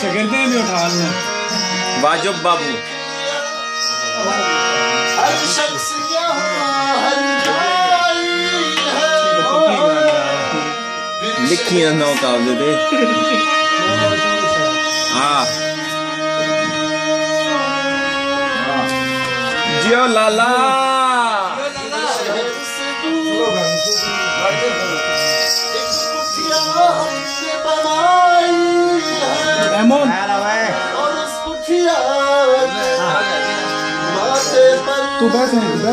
शगिर्दे भी उठा वाजुब बाबू। हर शख्स है लिखियाँ नौ काबले दे। हाँ। जियो लाला। તું બે સેન્ટ બે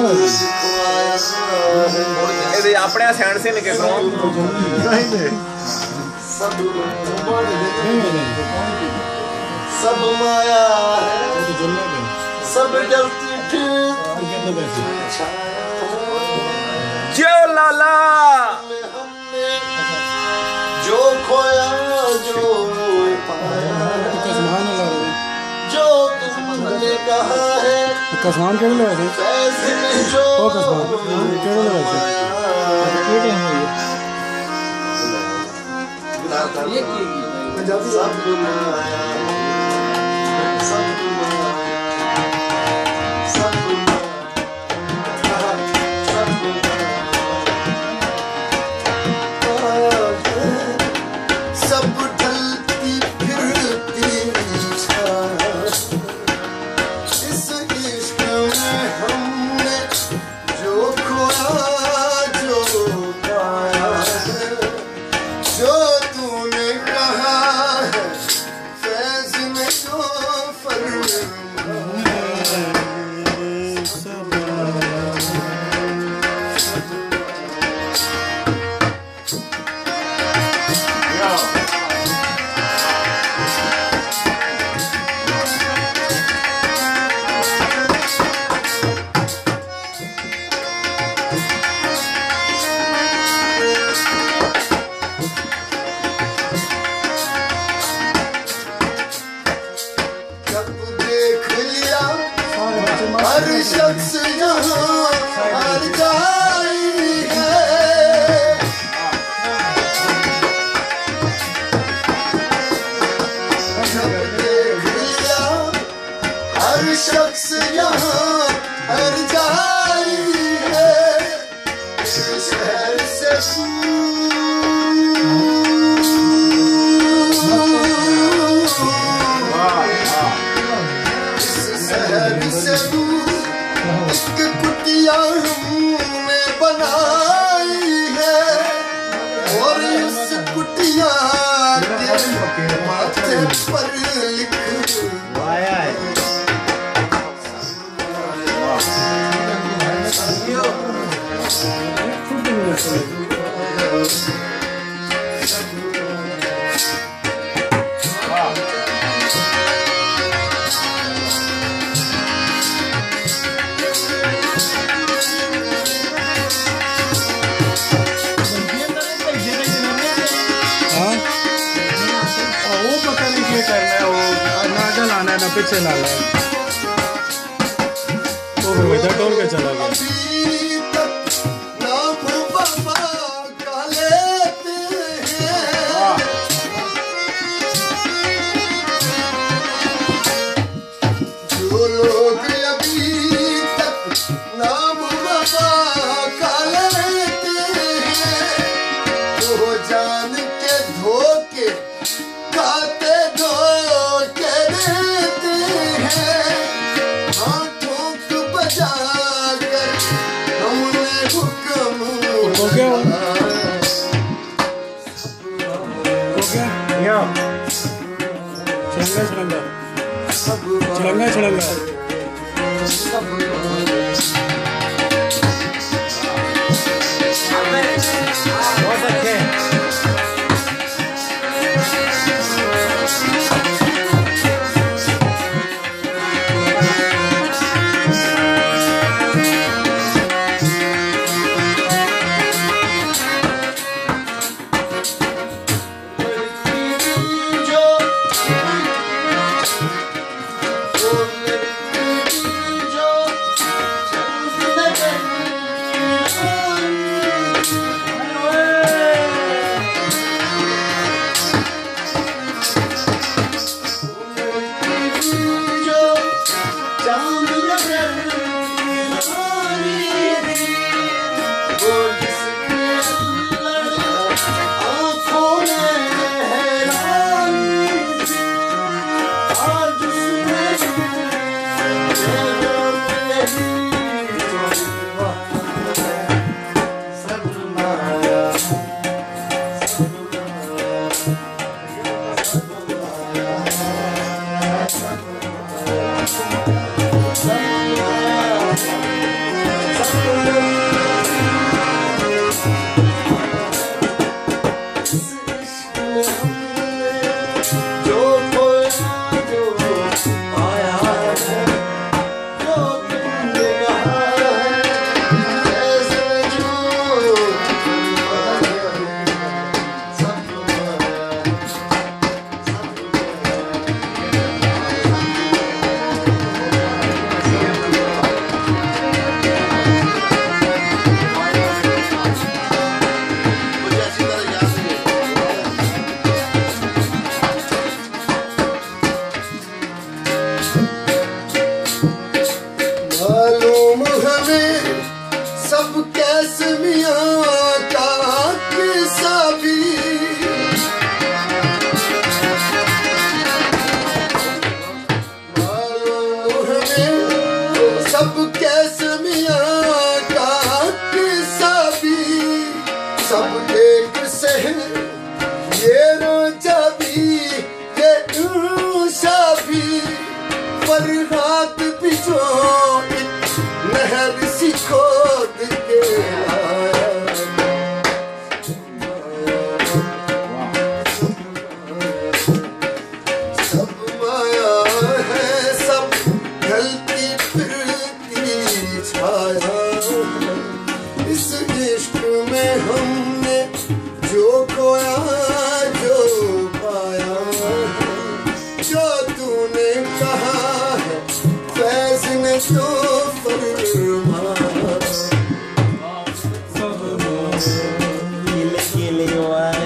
એટલે આપણે से निकल रहा ને કે નો सब माया सब जलती जो लाला जो खोया जो पाया जो तुमने कहा है कसान केड़े लगे थे ओ कसान केड़े लगे थे सब माया सब माया सब हर शख्स यहाँ कुटिया हमने बनाई है और इस कुटिया के माथे पर लिख आगे पे चला है वो फिर इधर टोल के चला गया? छड़ंगा छड़ंगा छड़ंगा छड़ंगा girl. पर रात पिछो नहर सी खोद के सब माया है सब ढलती फिरती छाया। इस इश्क में हमने जो खोया million